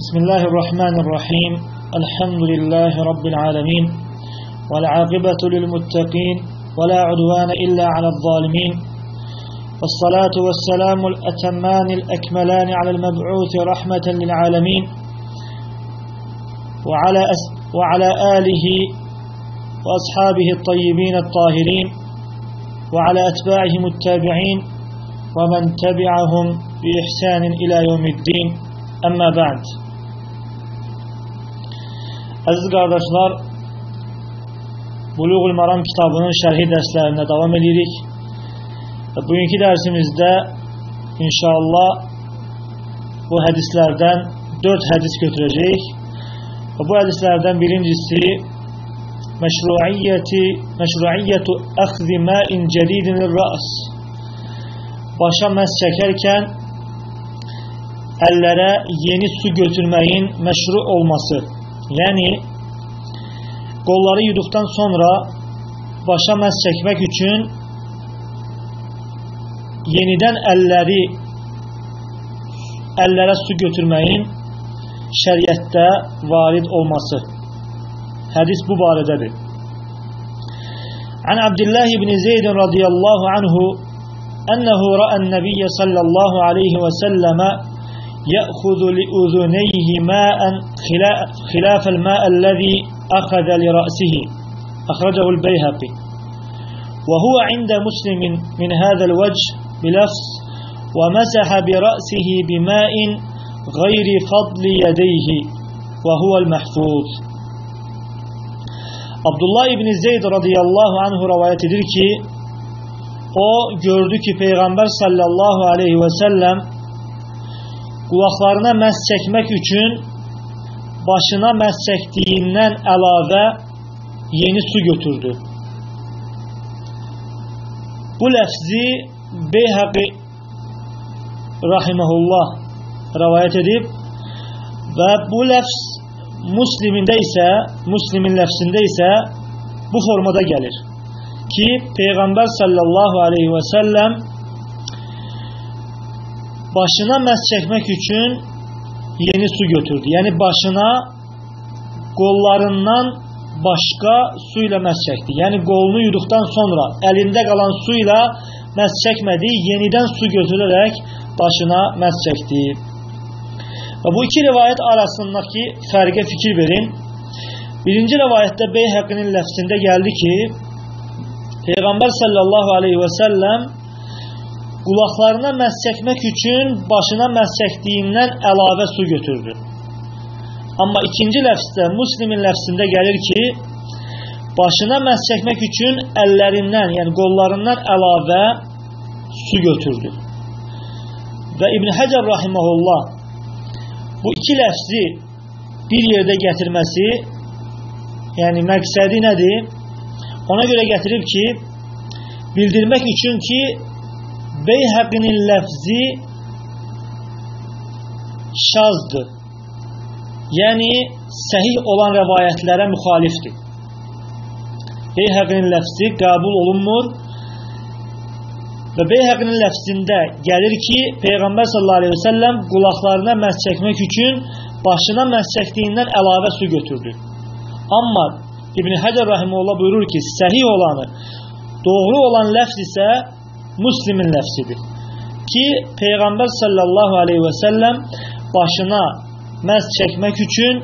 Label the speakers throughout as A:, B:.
A: بسم الله الرحمن الرحيم الحمد لله رب العالمين والعاقبة للمتقين ولا عدوان إلا على الظالمين والصلاة والسلام الأتمان الأكملان على المبعوث رحمة للعالمين وعلى, أس وعلى آله وأصحابه الطيبين الطاهرين وعلى أتباعهم التابعين ومن تبعهم بإحسان إلى يوم الدين أما بعد Aziz qardaşlar, Buluğul Maram kitabının şərhi dərslərində davam edirik. Bugünkü dərsimizdə inşallah bu hədislərdən 4 hədis götürəcəyik. Bu hədislərdən birincisi məşruiyyəti məşruiyyətu əxzi ma'in cədidin ras. Başa məs çəkərkən əllərə yeni su götürməyin məşru olması. Yani kolları yuduktan sonra başa mez çekmek için yeniden elleri ellere su götürmeyin şeriyette varid olması. Hadis bu barədadır. An Abdullah ibn Zeyd radiyallahu anhu ennehu ra'a en-nebiy sallallahu aleyhi ve selleme يأخذ لأذنيه ماء خلاف الماء الذي أخذ لرأسه. أخرجه البيهقي. وهو عند مسلم من هذا الوجه بلفظ ومسح برأسه بماء غير فضل يديه وهو المحفوظ. Abdullah İbni Zeyd radıyallahu anhu rivayet edir ki o gördü ki Peygamber sallallahu aleyhi ve sellem qulaqlarına məs çəkmək üçün başına məs çəkdiyindən əlavə yeni su götürdü. Bu ləfzi Beyhaqi rahiməhullah rəvayət edib və bu ləfz Müslimində isə, Müslimin ləfzində isə bu formada gəlir ki, Peyğəmbər sallallahu aleyhi və səlləm başına məs çəkmək üçün yeni su götürdü. Yəni başına qollarından başqa su ilə məs çəkdi. Yəni qolunu yuduqdan sonra əlində qalan su ilə məs çəkmədi, yenidən su götürərək başına məs çəkdi. Və bu iki rivayət arasındakı fərqə fikir verin. Birinci rivayətdə Beyhəqinin ləfsində gəldi ki, Peyğəmbər sallallahu aleyhi və səlləm qulaqlarına məs çəkmək üçün başına məs çəkdiyindən əlavə su götürdü. Amma ikinci ləfsdə, Müslimin ləfsində gəlir ki, başına məs çəkmək üçün əllərindən, yəni qollarından əlavə su götürdü. Və İbn Həcər rahiməhullah bu iki ləfzi bir yerdə gətirməsi, yəni məqsədi nədir? Ona görə gətirib ki, bildirmək üçün ki, Beyhəqinin ləfzi şazdır. Yəni, səhih olan rəvayətlərə müxalifdir. Beyhəqinin ləfzi qəbul olunmur və Beyhəqinin ləfzində gəlir ki, Peyğəmbər sallallahu aleyhi ve selləm qulaqlarına məs çəkmək üçün başına məs çəkdiyindən əlavə su götürdü. Amma İbn Həcər Rahimullah buyurur ki, səhih olanı, doğru olan ləfz isə Müslimin ləfsidir. Ki, Peyğəmbər sallallahu aleyhi və səlləm başına məz çəkmək üçün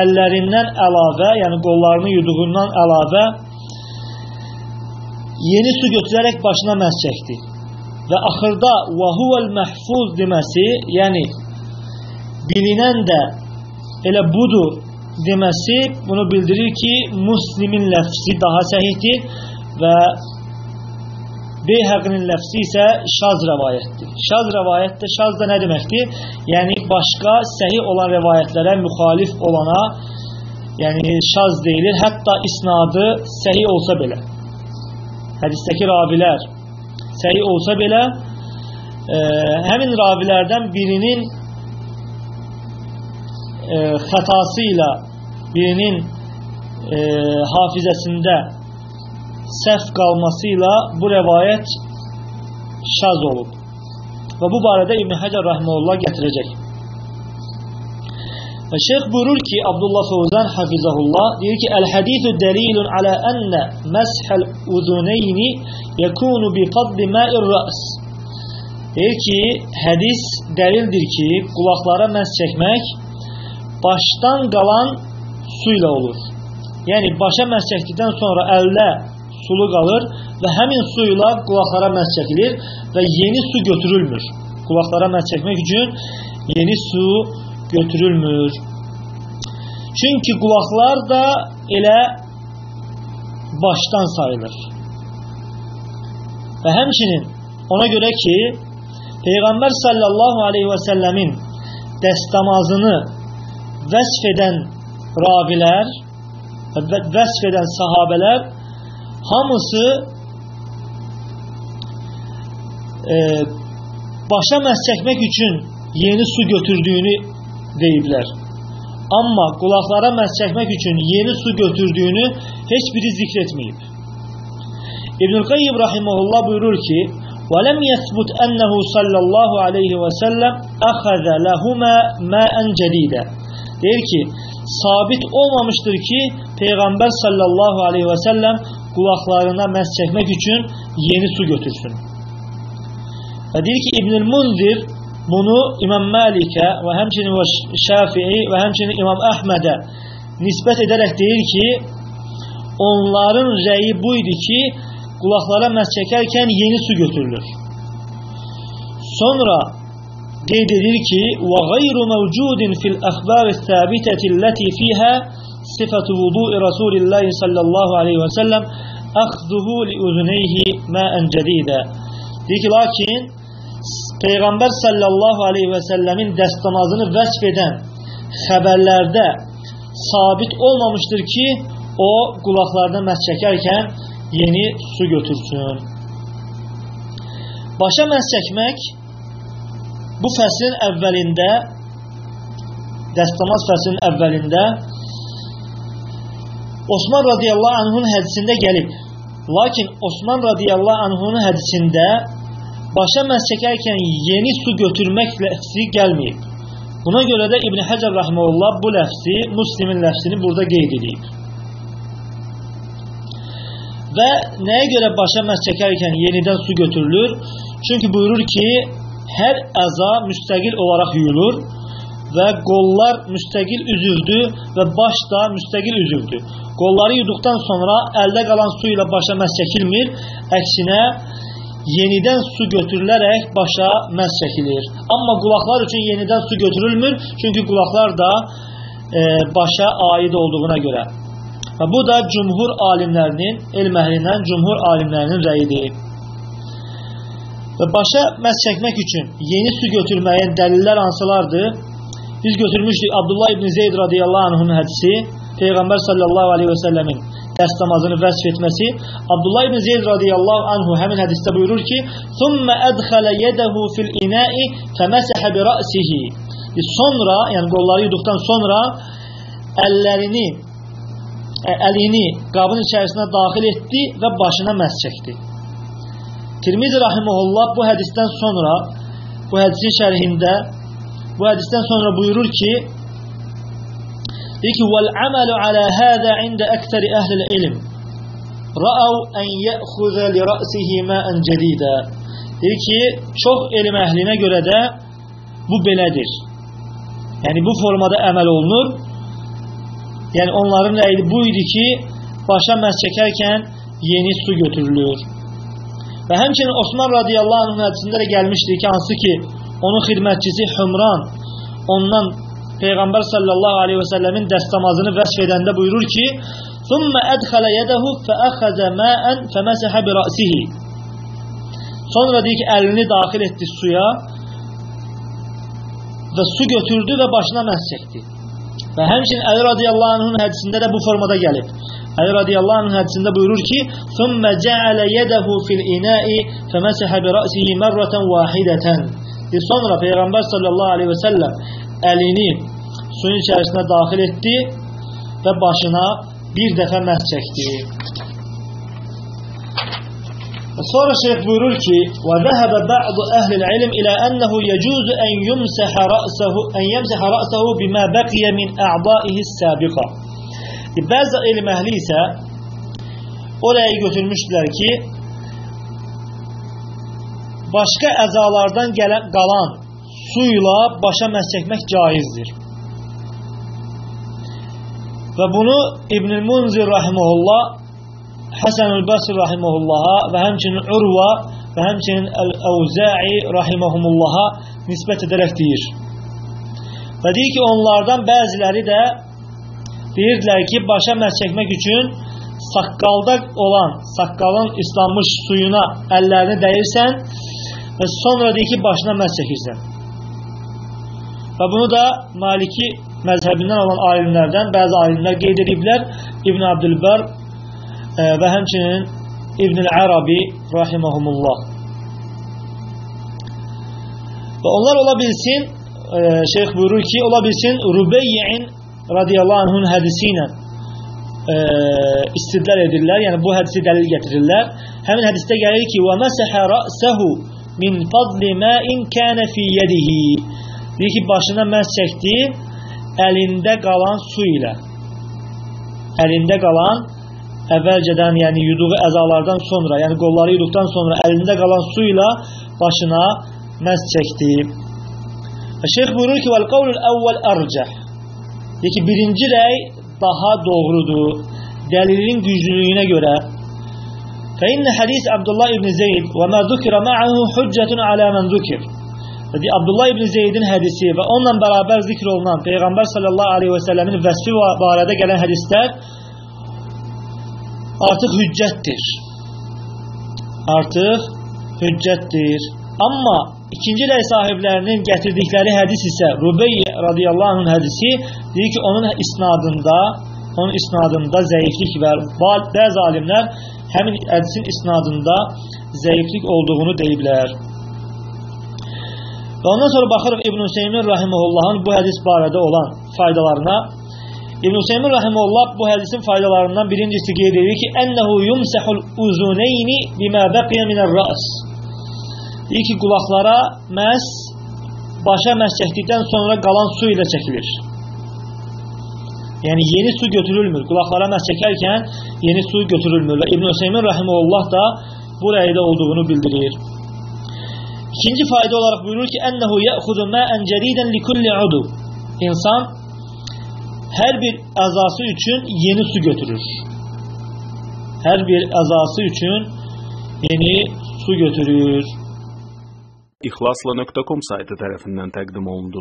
A: əllərindən əlavə, yəni qollarını yuduğundan əlavə yeni su götürərək başına məz çəkdi. Və axırda və huvəl məhfuz deməsi, yəni bilinən də elə budur deməsi bunu bildirir ki, muslimin ləfsi daha səhihdir və Beyhəqinin ləfsi isə şaz rəvayətdir. Şaz rəvayətdə, şaz da nə deməkdir? Yəni, başqa səhih olan rəvayətlərə müxalif olana yəni şaz deyilir. Hətta isnadı səhih olsa belə. Hədistəki ravilər səhih olsa belə e, həmin ravilərdən birinin e, xətası ilə birinin e, hafizəsində səhv qalmasıyla bu rəvayət şaz olub. Və bu barədə İbn Həcər Rəhməlullah gətirəcək. Və şeyx buyurur ki, Abdullah Fevzan hafizahullah deyir ki, "El-hadithu delilun ala enne meshal uzuneyni yekunu bi qaddi ma'ir ra's." Deyir ki, hədis dəlildir ki, qulaqlara məs çəkmək başdan qalan su ilə olur. Yəni başa məs çəkdikdən sonra əldə sulu qalır və həmin su ilə qulaqlara məs çəkilir və yeni su götürülmür. Qulaqlara məs çəkmək üçün yeni su götürülmür. Çünki qulaqlar da elə başdan sayılır. Və həmçinin ona görə ki, Peyğəmbər sallallahu aleyhi və səlləmin dəstəmazını vəsf edən ravilər, vəsf edən sahabələr hamısı e, başa məhz çəkmək üçün yeni su götürdüyünü deyiblər. Amma qulaqlara məhz çəkmək üçün yeni su götürdüyünü heç biri zikr. İbnül Qayyib rahimehullah buyurur ki: "Və lem yesbut ennehu sallallahu aleyhi və səlləm axaza lahuma ma'an cedida." Deyir ki, sabit olmamışdır ki, Peyğəmbər sallallahu aleyhi və səlləm qulaqlarına məhz çəkmək üçün yeni su götürsün. Və deyir ki, İbnül Munzir bunu İmam Malikə və həmçinin və Şafii və həmçinin İmam Əhmədə nisbət edərək deyir ki, onların rəyi bu idi ki, qulaqlara məhz çəkərkən yeni su götürülür. Sonra qeyd edir ki, və qeyru mevcudin fil əxbari səbitəti ləti fiyhə sifətu vudu'i Rasulillahi sallallahu aleyhi və səlləm əxzuhu li uzuneyhi məən cədidə. Deyir ki, lakin Peyğəmbər sallallahu aleyhi və səlləmin dəstəmazını vəsf edən xəbərlərdə sabit olmamışdır ki, o qulaqlarına məhz çəkərkən yeni su götürsün. Başa məhz çəkmək bu fəslin əvvəlində dəstəmaz fəslin əvvəlində Osman radiyallahu anhun hədisində gəlib. Lakin Osman radiyallahu anhunun hədisində başa məhz çəkərkən yeni su götürmək ləfsi gəlməyib. Buna görə də İbn Həcər rəhməhullah bu ləfsi, Müslimin ləfsini burada qeyd edib. Və nəyə görə başa məhz çəkərkən yenidən su götürülür? Çünki buyurur ki, hər əza müstəqil olaraq yuyulur və qollar müstəqil üzvdür və baş da müstəqil üzvdür. Qolları yuduqdan sonra əldə qalan su ilə başa məhz çəkilmir, əksinə yenidən su götürülərək başa məhz çəkilir. Amma qulaqlar üçün yenidən su götürülmür, çünki qulaqlar da e, başa aid olduğuna görə. Və bu da cümhur alimlərinin, elm əhlindən cümhur alimlərinin rəyidir. Və başa məhz çəkmək üçün yeni su götürməyin dəlillər hansılardır? Biz götürmüşdük Abdullah ibn Zeyd radiyallahu anhunun hədisi, Peyğəmbər sallallahu aleyhi və səlləmin dərs namazını vəsf etməsi. Abdullah ibn Zeyd radiyallahu anhu həmin hədisdə buyurur ki, "Thumma adkhala yadahu fil ina'i famasaha bi ra'sihi." Sonra, yəni qolları yuduqdan sonra əllərini əlini qabın içərisinə daxil etdi və başına məs çəkdi. Tirmizi rahimehullah bu hədisdən sonra bu hədisin şərhində bu hədisdən sonra buyurur ki, deyir ki, "Vel amalu ala hada inda aksari ehli ilm." Ra'u an ya'khuza li ra'sihi ma'an jadida. Deyir ki, çox elm əhlinə görə də bu belədir. Yəni bu formada əməl olunur. Yəni onların rəyi bu idi ki, başa məs çəkərkən yeni su götürülür. Və həmçinin Osman radiyallahu anhın hədisində də gəlmişdir ki, hansı ki onun xidmətçisi Hümran ondan Peyğəmbər sallallahu aleyhi ve sellemin dəstəmazını vəsf edəndə buyurur ki, "Thumma adkhala yadahu fa akhadha ma'an famasaha bi ra'sihi." Sonra deyir ki, əlini daxil etdi suya və su götürdü və başına məhz çəkdi. Və həmçinin Əli radiyallahu anhın hədisində də bu formada gəlib. Əli radiyallahu anhın hədisində buyurur ki, "Thumma ja'ala yadahu fil ina'i famasaha bi ra'sihi marratan wahidatan." etti. Sonra Peygamber sallallahu aleyhi ve sellem elini suyun içerisine dahil etti ve başına bir defa məhz çekti. Sonra şeyh buyurur ki وَذَهَبَ بَعْضُ أَهْلِ الْعِلْمِ إِلَى أَنَّهُ يَجُوزُ أَنْ يُمْسَحَ رَأْسَهُ أَنْ يَمْسَحَ رَأْسَهُ بِمَا بَقِيَ مِنْ أَعْضَائِهِ السَّابِقَةِ Bazı ilim ehli ise oraya götürmüştüler ki başka əzalardan gələn qalan suyla başa məs çəkmək caizdir. Və bunu İbn-i Munzir rahimehullah Həsən-ül Basri rahimehullaha və həmçinin Urva və həmçinin Əl-Əvzə'i rahimehumullaha nisbət edərək deyir. Və deyir ki, onlardan bəziləri də deyirdilər ki, başa məs çəkmək üçün saqqalda olan, saqqalın islanmış suyuna əllərini dəyirsən və sonra deyir ki, başına məs çəkirsən. Və bunu da Maliki məzhəbindən olan alimlərdən bəzi alimlər qeyd ediblər. İbn Abdülbər e, və həmçinin İbn Ərabi rahimehumullah. Və onlar ola bilsin, e, şeyx buyurur ki, ola bilsin Rubeyyin radiyallahu anhun hədisi ilə e, istidlal edirlər, yəni bu hədisi dəlil gətirirlər. Həmin hədisdə gəlir ki, və məsəhə rəsəhu min fadli ma'in kana fi yadihi. Deyir ki, başına məs çəkdi əlində qalan su ilə. Əlində qalan əvvəlcədən, yəni yuduğu əzalardan sonra, yəni qolları yuduqdan sonra əlində qalan su ilə başına məs çəkdi. Şeyx buyurur ki, "Vəl qavlul əvvəl ərcəh." Deyir ki, birinci rəy daha doğrudur. Dəlilin güclülüyünə görə فإن حديث عبد الله بن زيد وما ذكر معه حجة على من ذكر. Dedi Abdullah ibn Zeyd'in hədisi və onunla bərabər zikr olunan Peyğəmbər sallallahu aleyhi və səlləmin vəsfi barədə gələn hədislər artıq hüccətdir. Artıq hüccətdir. Amma ikinci rəy sahiblərinin gətirdikləri hədis isə Rubey radiyallahu anh hədisi deyir ki, onun isnadında onun isnadında zəiflik var. Bəzi alimlər həmin hədisin isnadında zəiflik olduğunu deyiblər. Və ondan sonra baxırıq İbn Hüseymin rahimehullahın bu hədis barədə olan faydalarına. İbn Hüseymin rahimehullah bu hədisin faydalarından birincisi qeyd edir ki, "Ennehu yumsahul uzuneyni bima baqiya minər-ra's." Deyir ki, qulaqlara məs başa məs çəkdikdən sonra qalan su ilə çəkilir. Yəni yeni su götürülmür. Qulaqlara məs çəkərkən yeni su götürülmür. Və İbn Hüseymin rahimehullah da bu rəydə olduğunu bildirir. İkinci fayda olarak buyurur ki ennehu ya'khudhu ma'an cedidan li kulli. İnsan her bir azası için yeni su götürür. Her bir azası için yeni su götürür.
B: İhlasla.com saytı tarafından takdim olundu.